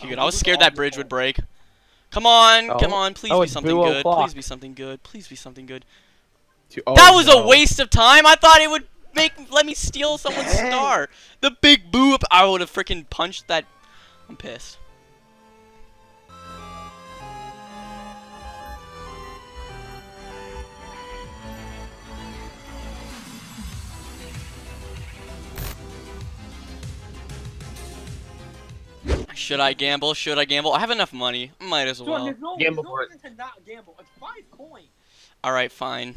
Okay, good. I was scared that bridge would break. Come on, Oh. come on, please Oh, be something good. Please be something good. Please be something good. Oh, that was no. a waste of time. I thought it would make let me steal someone's star. The big boo up. I would have freaking punched that. I'm pissed. Should I gamble? Should I gamble? I have enough money. Might as well. there's no, Gamble no for it. reason to not gamble. It's five coins. Alright, fine.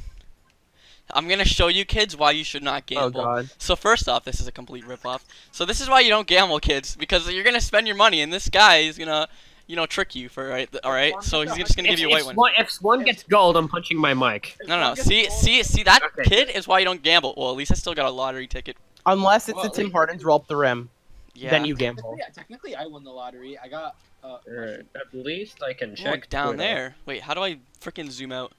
I'm gonna show you kids why you should not gamble. Oh gamble. god. So first off, this is a complete ripoff. So this is why you don't gamble, kids, because you're gonna spend your money, and this guy is gonna, you know, trick you for right. All right. So he's just gonna give you a white one. one, if one gets gold, I'm punching my mic. No, no. See, see, see. That Okay. kid is why you don't gamble. Well, at least I still got a lottery ticket. Unless it's Well, a Tim wait. Hortons roll up the rim, Yeah. then you gamble. Technically, technically, I won the lottery. I got. Uh, at least I can Look check. down Twitter. there. Wait, how do I freaking zoom out?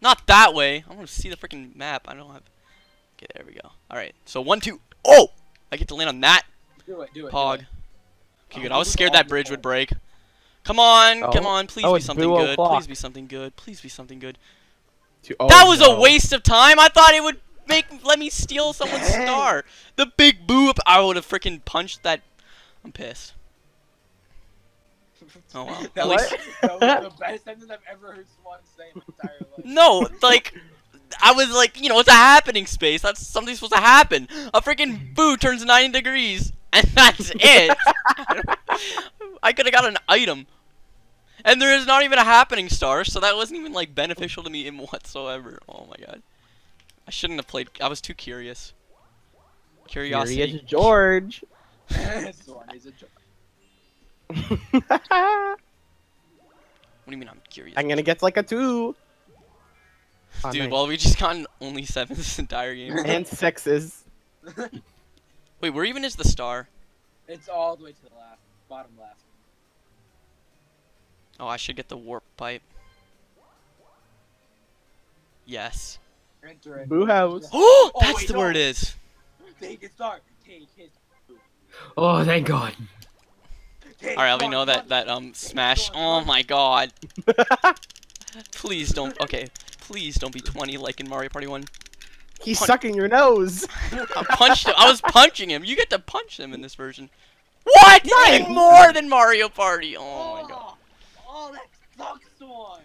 Not that way. I want to see the freaking map. I don't have. Okay, there we go. All right. So one, two. Oh! I get to land on that do it, do it. do pog. it. Okay, Oh, good. I was scared that bridge would break. Come on, Oh. come on. Please Oh, be something good. Please be something good. Please be something good. Oh, that was no. a waste of time. I thought it would make let me steal someone's star. The big boo up. I would have freaking punched that. I'm pissed. Oh well. that, was, that was the best sentence I've ever heard Swan say in my entire life. no, like I was like, you know, it's a happening space. That's something supposed to happen. A freaking boo turns 90 degrees, and that's it. I could have got an item. And there is not even a happening star, so that wasn't even like beneficial to me in whatsoever. Oh my god. I shouldn't have played. I was too curious. Curiosity. Curious George. Swan is a joke. What do you mean I'm curious? I'm gonna get like a two. Oh, Dude, nice. well, we just gotten only seven this entire game. and sixes. Wait, where even is the star? It's all the way to the left, bottom left. Oh, I should get the warp pipe. Yes. Enter it. Boo house. Oh, Oh, that's wait, the no. where it is. Take his star. Take his. Oh, thank God. Take All right, his we know that that um smash. Oh my god. Please don't. Okay, please don't be 20 like in Mario Party 1. He's Punch- sucking your nose. I punched him. I was punching him. You get to punch him in this version. What? Even more than Mario Party. Oh my god. Oh, that sucks, Swan.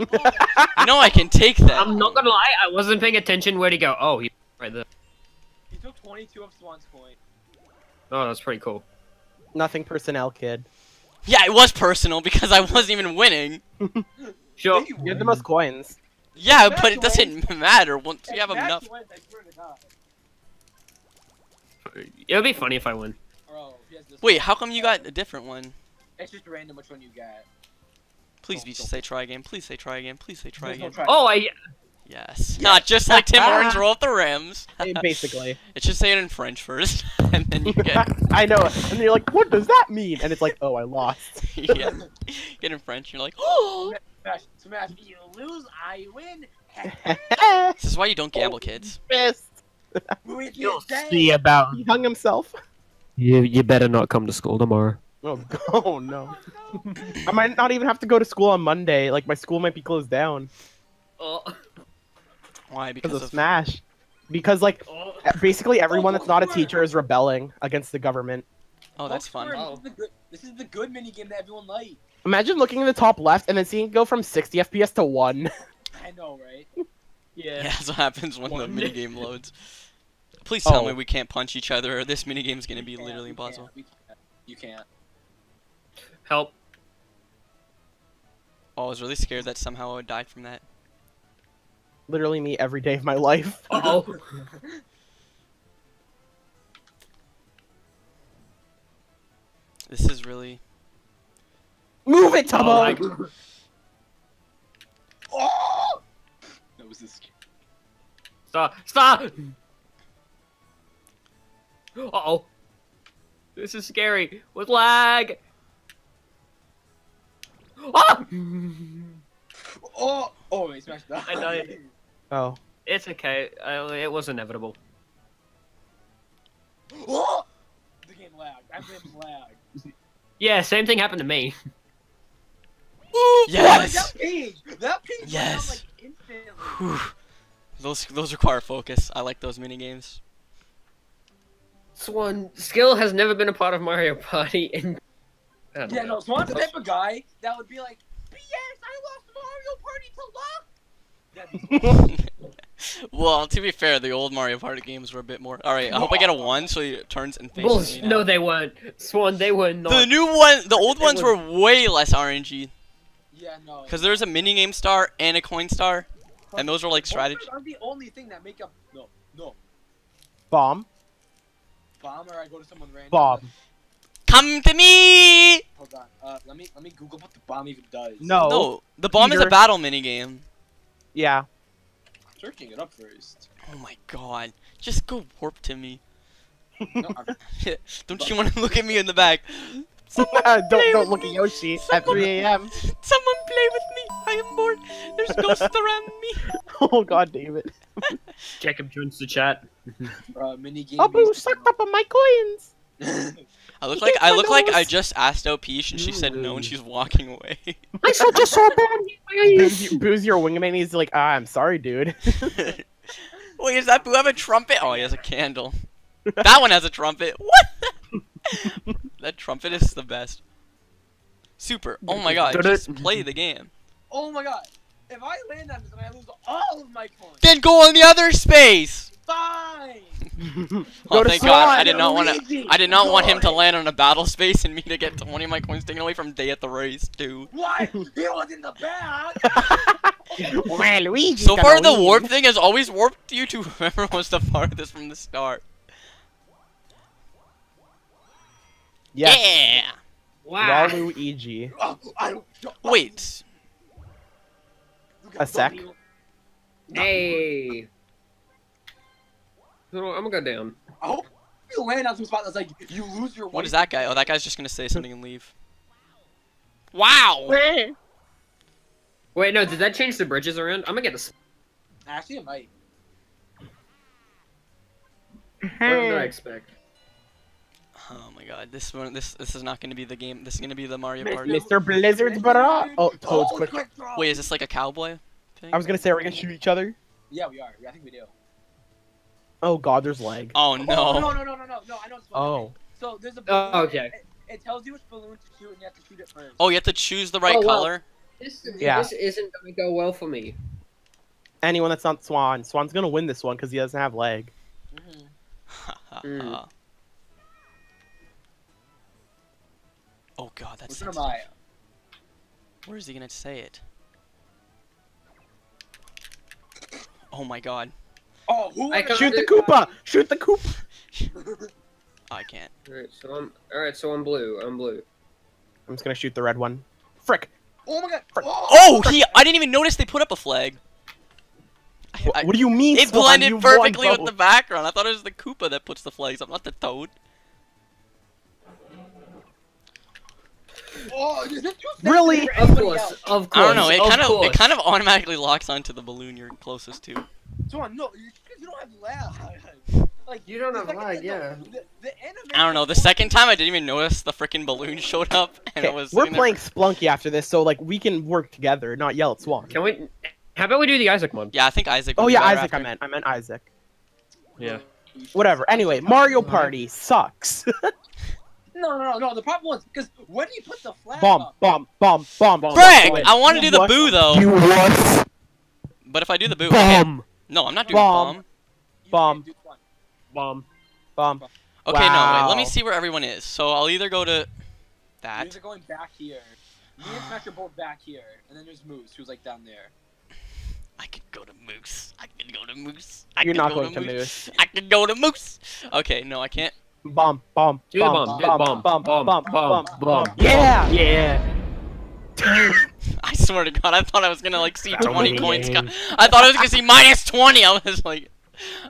You know I can take that. I'm not gonna lie, I wasn't paying attention. Where'd he go? Oh, he right there. He took 22 of Swan's coin. Oh, that's pretty cool. Nothing personnel, kid. Yeah, it was personal because I wasn't even winning. Sure. Did You had the most coins. Yeah, Smash but it doesn't matter once you have enough. wins, I swear to God. It would be funny if I win. Bro, if he has this Wait, how come you got a different one? It's just random which one you get. Please Oh, be say try again. Please say try again. Please say try again. try. Oh, I. Yes. Not just like Tim Hortons roll up the rims. Basically. It should say it in French first, and then you get I know. And you're like, what does that mean? And it's like, oh, I lost. yeah, get in French. You're like, oh. Smash, smash. You lose, I win. This is why you don't gamble, kids. Fist. You'll see about. He hung himself. You you better not come to school tomorrow. Oh, oh no. I might not even have to go to school on Monday. Like my school might be closed down Oh. Why? because Because of of Smash. Because like oh. basically everyone that's not a oh, teacher is rebelling against the government. oh, that's oh, fun. swear, This is the good, this is the good mini game that everyone likes. Imagine looking in the top left and then seeing it go from 60 FPS to one. I know, right? Yeah, yeah that's what happens when the One. minigame loads. Please tell Oh. me we can't punch each other, or this minigame's gonna be can't, literally we can't, impossible. can't. You can't. Help. Oh, I was really scared that somehow I would die from that. Literally me every day of my life. Uh oh. This is really. Move it, Oh my Tubbo! God. oh! That was this. Stop! Stop! Uh oh. This is scary. With lag. Ah! Oh! Oh, he smashed that. I died. oh. It's okay. I, it was inevitable. Oh! The game lagged. I blame lag. Yeah, same thing happened to me. Yes. That page. That page. Yes. out, like, Those those require focus. I like those mini games. Swan, skill has never been a part of Mario Party, and I don't Yeah, know. no, Swan's the type of guy that would be like, BS, I lost Mario Party to luck." That'd well, to be fair, the old Mario Party games were a bit more. All right, I hope I get a one, so he turns and faces Bull- me. no, now. they weren't. Swan, they were not. The new one, the old It ones was- were way less RNG yeah, no. because there's a mini game star and a coin star, and those are like strategy. Boulders aren't the only thing that make up. No, no. Bomb. Bomb or I go to someone random. Bomb. Come to me! Hold on. Uh, let me let me Google what the bomb even does. No. No, the bomb is a battle mini game. Yeah. I'm searching it up first. Oh my god, just go warp to me. No, Don't you want to look at me in the back? don't don't look at Yoshi at 3 a.m. Someone play with me. I am bored. There's ghosts around me. Oh god, David. Jacob joins the chat. uh, mini game. Abu sucked up on my coins. I look like I my look like I just asked out Peach and she said no and she's walking away. I saw just saw Booze, Booze your wingman. He's like, ah, I'm sorry, dude. Wait, is that Boo have a trumpet? Oh, he has a candle. That one has a trumpet. What? that trumpet is the best. Super. Oh my god, just play the game. oh my god! If I land on this and I lose all of my coins, Then go on the other space. fine. Oh, to thank God! I did not want to. I did not want him to land on a battle space and me to get 20 of my coins taken away from day at the race, dude. Why? He was in the back. well, Luigi. So far, the warp thing has always warped you to whoever was the farthest from the start. Yes. Yeah. Wow. Waluigi. Oh, I don't. Wait. A sec. Hey. Hold on, I'm gonna go down. I hope you land on some spot that's like you lose your. What is weight. that guy? Oh, that guy's just gonna say something and leave. Wow. Wait, no, did that change the bridges around? I'm gonna get this. Actually, it might. What did I expect? Oh my God. This one. This. This is not gonna be the game. This is gonna be the Mario Mr. Party. Mr. Blizzard's bra. Oh, Toad's Oh, quick. quick draw. Wait, is this like a cowboy? Thing? I was gonna say, are we gonna shoot each other? Yeah, we are. I think we do. Oh god, there's lag. Oh Oh, no. no, no, no, no, no, no. I know it's Oh. So there's a balloon. Oh, okay. It, it tells you which balloon to shoot, and you have to shoot it first. Oh, you have to choose the right Oh, well. color. This, Yeah. this isn't gonna go well for me. Anyone that's not Swan, Swan's gonna win this one because he doesn't have lag. Mhm. Mm. oh God, that's. Which one am. I? Where is he gonna say it? Oh my God. Oh, who? I Shoot the do- Koopa! Shoot the Koopa! Oh, I can't. Alright, so I'm alright, so I'm blue. I'm blue. I'm just gonna shoot the red one. Frick! Oh my god! Frick. Oh, oh he! I didn't even notice they put up a flag. I- Wh- I- what do you mean? it Swan? blended You won perfectly with the background. I thought it was the Koopa that puts the flags up, not the Toad. Oh, is it too Really? sensitive for Of course, of course. I don't know. It kind of course. it kind of automatically locks onto the balloon you're closest to. Swan, no, you, you don't have lag. Like You don't have second- lag, no, yeah. The, the animation I don't know. The second time I didn't even notice the freaking balloon showed up, and it was. we're sitting there playing Spelunky after this, so like we can work together, not yell at Swan. Can we? How about we do the Isaac one? Yeah, I think Isaac. Oh yeah, better Isaac. I meant. I meant Isaac. Yeah. Whatever. Anyway, Mario Party sucks. No, no, no, no. The problem was because when you put the flag bomb, up, bomb, bomb, bomb, bomb. Frick! Wait, I want to do the boo though. You what? But if I do the boo, I can't- Bomb, no, I'm not doing Bomb. bomb. you Bomb. do Bomb. bomb. Okay, no, wait. Let me see where everyone is. So I'll either go to that. You're going back here. Me and Smash are both back here, and then there's Moose, who's like down there. I could go to Moose. I could go to Moose. I You're not go going to Moose. I could go to Moose. Okay, no, I can't. Bomb, bomb, bomb, bomb. Do the bomb, bomb. bomb, Bomb. bomb, Bomb. bomb. Bomb. Yeah. Yeah. I swear to God, I thought I was gonna like see That's 20 a coins. co- I thought I was gonna see minus 20. I was like,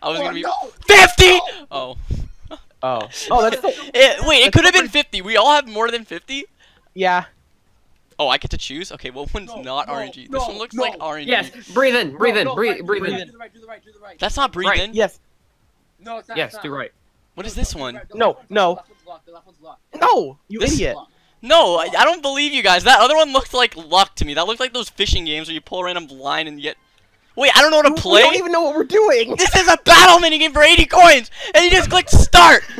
I was oh, gonna be no! 50. Oh, Oh, oh, that's the, it, wait, it could have been 50. We all have more than 50. yeah. Oh, I get to choose. Okay, what one's No, not no, RNG? no, this one looks no. like RNG. Yes. Breathe in. Breathe in. Breathe. Breathe in. Do the right, do the right, do the right. That's not breathe Right, in. Yes. No, it's not. Yes. it's Do right. What is No, this do one? right, No, no. locked, The left one's locked. The left one's locked. No, you This- idiot. Locked. No, I, I don't believe you guys. That other one looked like luck to me. That looked like those fishing games where you pull a random line and get. Wait, I don't know how to play? We play. don't even know what we're doing. This is a battle minigame for 80 coins, and you just click start.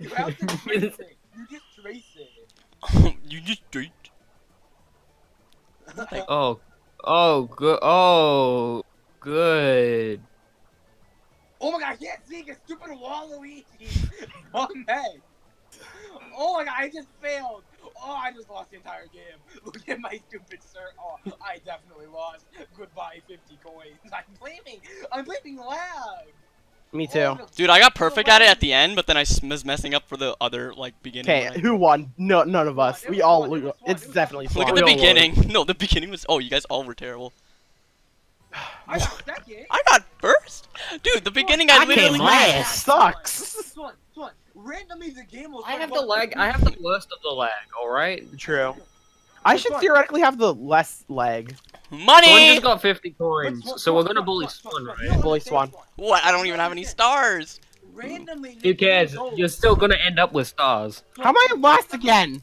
You have to trace it. You just trace it. you just do. Oh, oh, good. Oh, good. Oh my god, I can't see your stupid Waluigi! Oh man! Oh my god, I just failed! Oh, I just lost the entire game. Look at my stupid sir. Oh, I definitely lost. Goodbye, 50 coins. I'm blaming, I'm blaming lag! Me too. Oh. Dude, I got perfect oh, at it at the end, but then I was messing up for the other like beginning. Okay, who won? No, none of us. We all. Swan, it It's it was definitely Look Swan. at the We all beginning. No, the beginning was. Oh, you guys all were terrible. I got second! I got first. Dude, the beginning I I literally. came last. Sucks. Swan, Swan, randomly the game will I have the going- lag. I have the worst of the lag. All right. True. I should theoretically have the less lag. Swan Money. just got 50 But coins, Swan, so we're gonna bully Swan, Swan, Swan, right? you don't Bully Swan. What? I don't even have any stars. Randomly. Who cares? You're still gonna end up with stars. How am I last again?